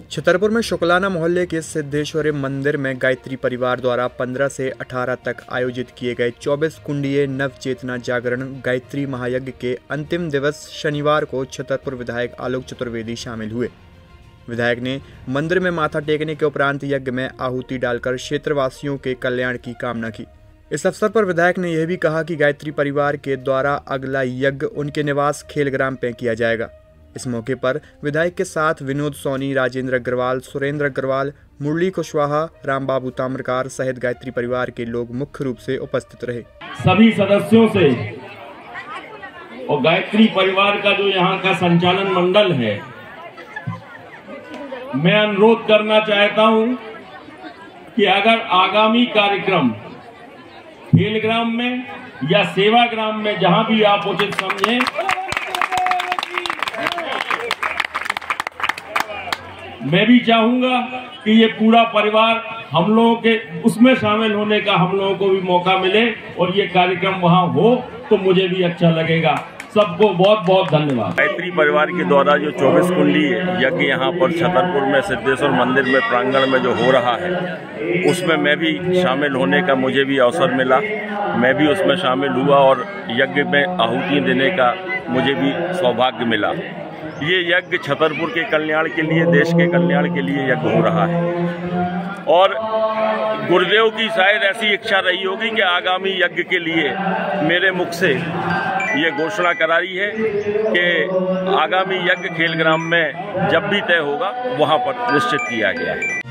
छतरपुर में शुक्लाना मोहल्ले के सिद्धेश्वरी मंदिर में गायत्री परिवार द्वारा 15 से 18 तक आयोजित किए गए 24 कुंडीय नव चेतना जागरण गायत्री महायज्ञ के अंतिम दिवस शनिवार को छतरपुर विधायक आलोक चतुर्वेदी शामिल हुए। विधायक ने मंदिर में माथा टेकने के उपरांत यज्ञ में आहुति डालकर क्षेत्रवासियों के कल्याण की कामना की। इस अवसर पर विधायक ने यह भी कहा कि गायत्री परिवार के द्वारा अगला यज्ञ उनके निवास खेलग्राम पे किया जाएगा। इस मौके पर विधायक के साथ विनोद सोनी, राजेंद्र अग्रवाल, सुरेंद्र अग्रवाल, मुरली कुशवाहा, रामबाबू ताम्रकार सहित गायत्री परिवार के लोग मुख्य रूप से उपस्थित रहे। सभी सदस्यों से और गायत्री परिवार का जो यहाँ का संचालन मंडल है, मैं अनुरोध करना चाहता हूँ कि अगर आगामी कार्यक्रम खेलग्राम में या सेवाग्राम में जहाँ भी आप उचित समझें मैं भी चाहूँगा कि ये पूरा परिवार हम लोगों के, उसमें शामिल होने का हम लोगों को भी मौका मिले और ये कार्यक्रम वहाँ हो तो मुझे भी अच्छा लगेगा। सबको बहुत बहुत धन्यवाद। गायत्री परिवार के द्वारा जो चौबीस कुंडी यज्ञ यहाँ पर छतरपुर में, सिद्धेश्वर मंदिर में, प्रांगण में जो हो रहा है, उसमें मैं भी शामिल होने का मुझे भी अवसर मिला। मैं भी उसमें शामिल हुआ और यज्ञ में आहुति देने का मुझे भी सौभाग्य मिला। ये यज्ञ छतरपुर के कल्याण के लिए, देश के कल्याण के लिए यज्ञ हो रहा है। और गुरुदेव की शायद ऐसी इच्छा रही होगी कि आगामी यज्ञ के लिए मेरे मुख से ये घोषणा करा रही है कि आगामी यज्ञ खेलग्राम में जब भी तय होगा, वहाँ पर निश्चित किया गया है।